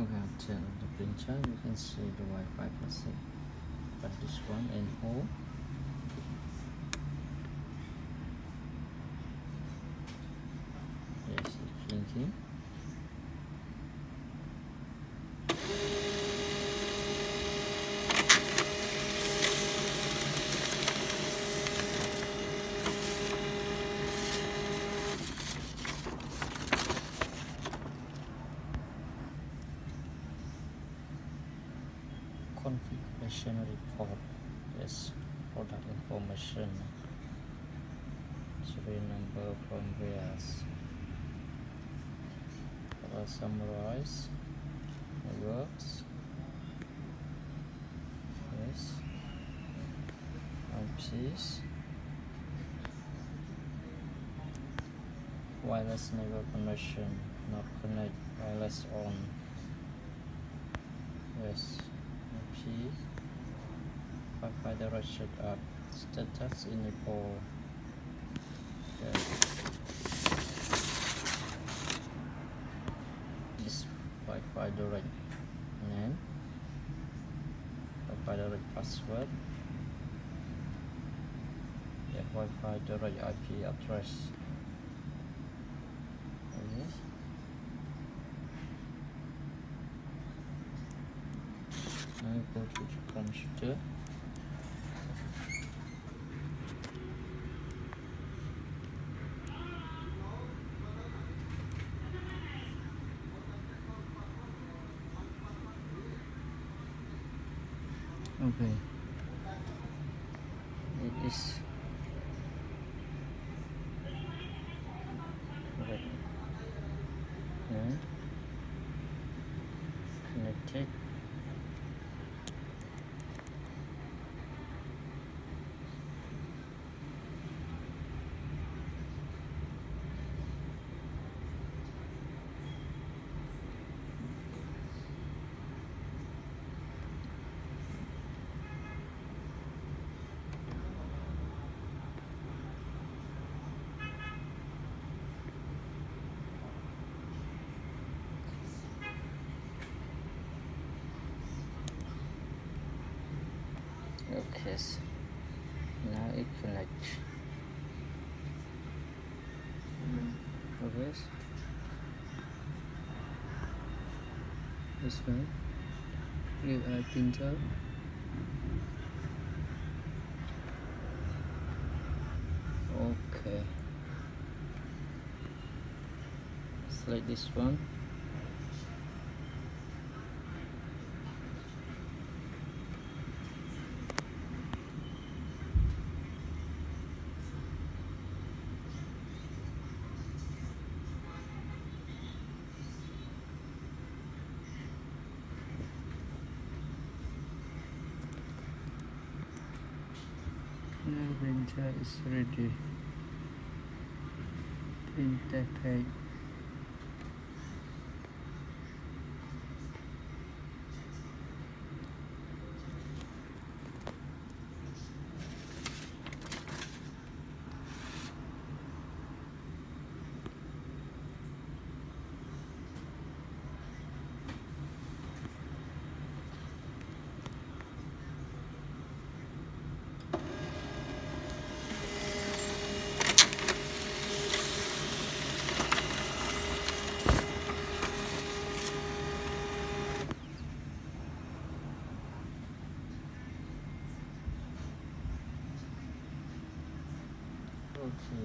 Okay, I'll turn on the printer. You can see the Wi-Fi passing. But this one and all. Yes, it's blinking. Configuration report. Yes product information. Serial number from where's I'll summarize. The works. Yes. IPs wireless network connection not connect wireless on. Yes Wi-Fi direction up status enable okay. this direct name. Direct password. Wi-Fi direct IP address. Yes. Now go to the computer okay. It is. Correct yeah. connected okay so now it connects hmm. okay this? One? New eye printer okay. Select this one printer is ready. Printer page.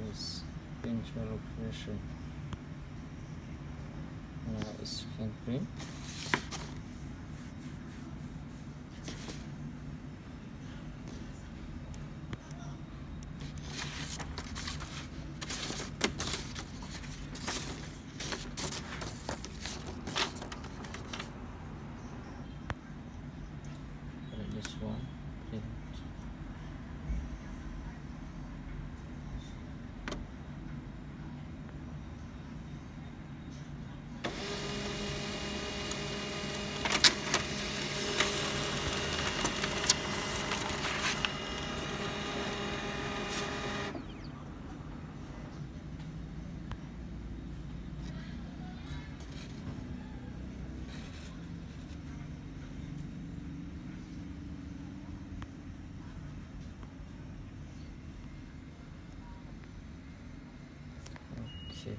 It's printer operation. Now it's can print. shit.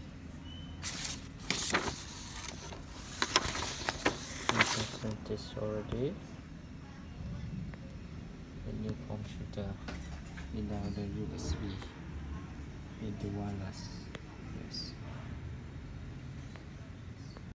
We can send this already. The new computer without the USB with the wireless. Yes.